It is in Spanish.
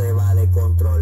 se va de control.